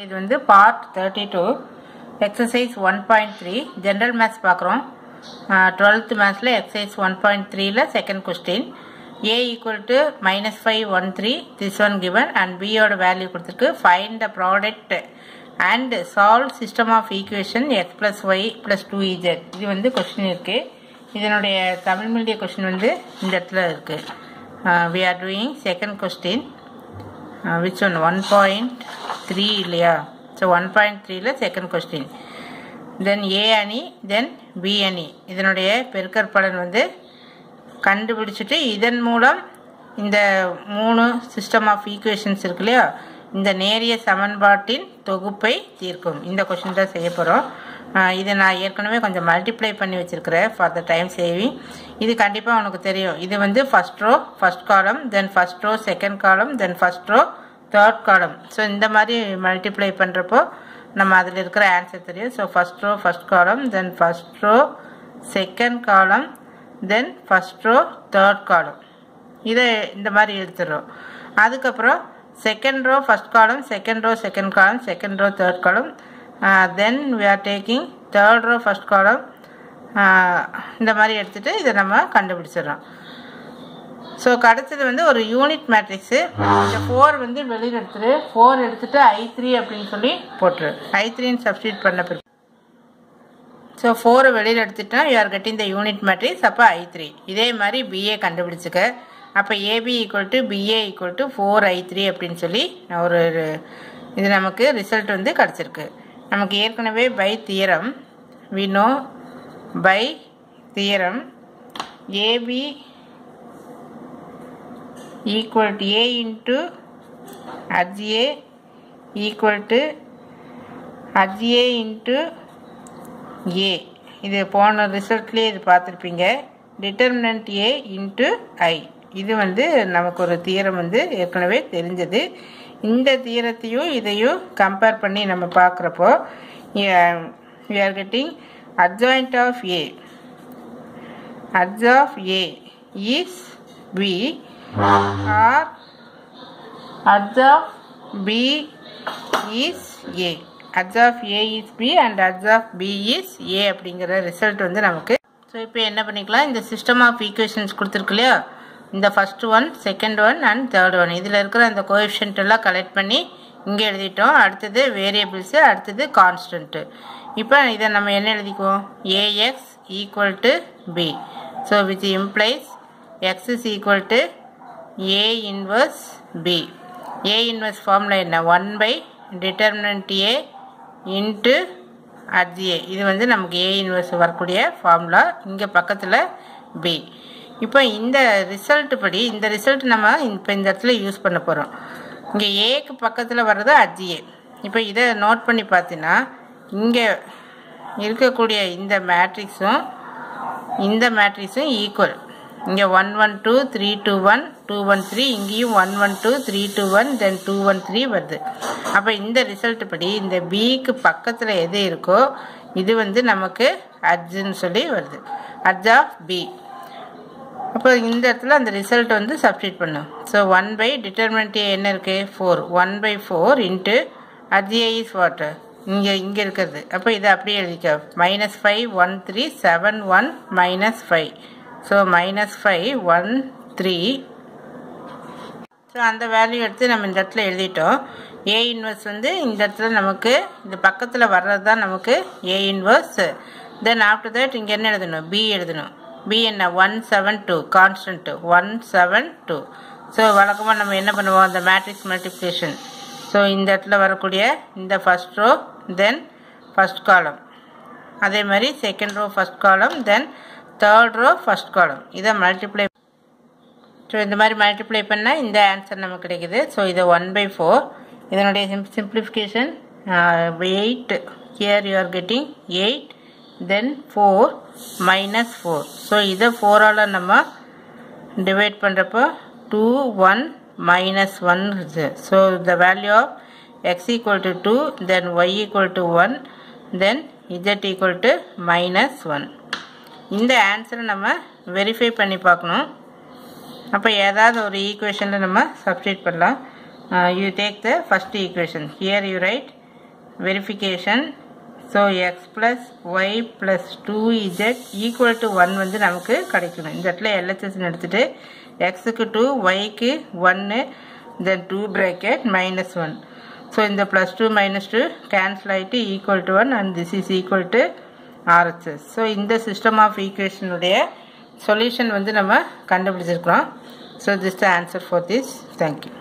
இது வந்து part thirty two exercise one point three general maths பார்க்குறோம் twelfth மேத்ஸில் exercise one point three second question A equal to minus five one three this one given and பியோட value கொடுத்துருக்கு. Find the product and solve system of equation x plus y plus two z இது வந்து question இருக்குது இதனுடைய Tamil மீடிய question வந்து இந்த இடத்துல இருக்குது we are doing second question which one one point three இல்லையா? So one point three second question then A அணி தென் பி அணி. இதனுடைய பெருக்கற்பலன் வந்து கண்டுபிடிச்சிட்டு இதன் மூலம் இந்த மூணு சிஸ்டம் ஆஃப் ஈக்குவேஷன்ஸ் இருக்கு இல்லையா? இந்த நேரிய சமன்பாட்டின் தொகுப்பை தீர்க்கும். இந்த கொஷின் தான் செய்ய போகிறோம் இதை நான் ஏற்கனவே கொஞ்சம் மல்டிப்ளை பண்ணி வச்சுருக்கிறேன் ஃபார் த டைம் சேவிங் இது கண்டிப்பாக உனக்கு தெரியும். இது வந்து ஃபஸ்ட் ரோ ஃபஸ்ட் காலம் தென் first row second column then first row third column so இந்த மாதிரி மல்டிப்ளை பண்ணுறப்போ நம்ம அதில் இருக்கிற ஆன்சர் தெரியும். ஸோ ஃபஸ்ட் ரோ ஃபஸ்ட் காலம் then first row second column then first row third காலம் இதை இந்த மாதிரி எடுத்துடுறோம் அதுக்கப்புறம் second row first column second row second column second row third column then we are taking third row first column இந்த மாதிரி எடுத்துகிட்டு இதை நம்ம கண்டுபிடிச்சிடுறோம். ஸோ அடுத்தது வந்து ஒரு யூனிட் மேட்ரிக்ஸு இந்த ஃபோர் வந்து வெளியில் எடுத்துரு. ஃபோர் எடுத்துட்டு ஐ த்ரீ அப்படின்னு சொல்லி போட்டுரு. ஐ த்ரீன்னு சப்ஸ்டியூட் பண்ண பிறகு. ஸோ ஃபோரை வெளியில் எடுத்துட்டோம் you are getting the unit matrix அப்போ ஐ த்ரீ இதே மாதிரி பிஏ கண்டுபிடிச்சிக்க. அப்போ AB equal to BA equal to four I three அப்படின்னு சொல்லி ஒரு இது நமக்கு ரிசல்ட் வந்து கிடச்சிருக்கு. நமக்கு ஏற்கனவே by theorem we know by theorem AB equal to a into HA equal to HA into A. இது போன ரிசல்ட்லேயே இது பார்த்துருப்பீங்க. டிட்டர்மினன்ட் ஏ இன்ட்டு ஐ இது வந்து நமக்கு ஒரு தீரம் வந்து ஏற்கனவே தெரிஞ்சது. இந்த தீரத்தையும் இதையும் கம்பேர் பண்ணி நம்ம பார்க்குறப்போ we are getting adjoint of A adj of A is B or adj of b is a. Adj of a is b and adj of b is a அப்படிங்கிற ரிசல்ட் வந்து நமக்கு. ஸோ இப்போ என்ன பண்ணிக்கலாம்? இந்த சிஸ்டம் ஆஃப் ஈக்குவேஷன்ஸ் கொடுத்துருக்கு இல்லையா? இந்த first one second one and third one இதில் இருக்கிற அந்த கோஎஃபிஷியன்ட் எல்லாம் கலெக்ட் பண்ணி இங்கே எழுதிட்டோம். அடுத்தது வேரியபிள்ஸு அடுத்தது கான்ஸ்டன்ட்டு இப்போ இதை நம்ம என்ன எழுதிக்குவோம்? A X equal to B so which implies X is equal to A inverse B A inverse formula என்ன? One by determinant A into adj A இது வந்து நமக்கு ஏ இன்வர்ஸ் வரக்கூடிய ஃபார்முலா இங்கே பக்கத்தில் பி இப்போ இந்த ரிசல்ட் படி இந்த ரிசல்ட் நம்ம இப்போ இந்த இடத்துல யூஸ் பண்ண போகிறோம் இங்கே ஏக்கு பக்கத்தில் வர்றது அட்ஜிஏ இப்போ இதை நோட் பண்ணி பார்த்தீங்கன்னா இங்கே இருக்கக்கூடிய இந்த மேட்ரிக்ஸும் இந்த மேட்ரிக்ஸும் ஈக்குவல் இங்கே one one two three two one two one three இங்கேயும் one one two three two one then two one three வருது. அப்போ இந்த ரிசல்ட் படி இந்த பிக்கு பக்கத்தில் எது இருக்கோ இது வந்து நமக்கு அட்ஜுன்னு சொல்லி வருது. அட்ஜ் ஆஃப் பி அப்போ இந்த இடத்துல அந்த ரிசல்ட் வந்து சப்ஸ்டியூட் பண்ணும். ஸோ ஒன் பை டிட்டர்மெண்ட் என்ன இருக்குது four one by four into adj A is water இங்கே இங்கே இருக்கிறது. அப்போ இதை அப்படியே எழுதிக்க. Minus five one three seven one minus five so minus five one three so அந்த வேல்யூ எடுத்து நம்ம இந்த இடத்துல எழுதிட்டோம். ஏ இன்வர்ஸ் வந்து இந்த இடத்துல நமக்கு இந்த பக்கத்தில் வர்றது தான் நமக்கு A inverse then after that இங்கே என்ன எழுதணும்? பி எழுதணும். பி என்ன? One seven two constant one seven two so வழக்கமாக நம்ம என்ன பண்ணுவோம்? அந்த மேட்ரிக்ஸ் மல்டிப்ளிகேஷன் ஸோ இந்த இடத்துல வரக்கூடிய இந்த ஃபஸ்ட் ரோ தென் ஃபஸ்ட் காலம் அதே மாதிரி செகண்ட் ரோ ஃபஸ்ட் காலம் தென் தேர்ட் ரோ ஃபஸ்ட் காலம் இதை மல்டிப்ளை ஸோ இந்த மாதிரி மல்டிப்ளை பண்ணால் இந்த ஆன்சர் நமக்கு கிடைக்குது. ஸோ இதை ஒன் பை ஃபோர் இதனுடைய sim simplification eight here you are getting eight then four minus four so இதை ஃபோரால் நம்ம டிவைட் பண்ணுறப்போ two one minus one so the value of x equal to two then y equal to one then z equal to minus one இந்த ஆன்சரை நம்ம verify பண்ணி பார்க்கணும். அப்போ ஏதாவது ஒரு ஈக்குவேஷனில் நம்ம சப்ஸ்டியூட் பண்ணலாம். You take the first equation here you write verification so x plus y plus two z equal to one வந்து நமக்கு கிடைக்கணும். இந்த இடத்துல எல்ஹெச்எஸ்ன்னு எடுத்துகிட்டு எக்ஸுக்கு டூ ஒய்க்கு ஒன்று then two bracket minus one so இந்த plus two minus two cancel ஆகிட்டு equal to one and this is equal to RHS so இந்த சிஸ்டம் ஆஃப் ஈக்குவேஷனுடைய சொல்யூஷன் வந்து நம்ம கண்டுபிடிச்சிருக்கிறோம். So this the answer for this thank you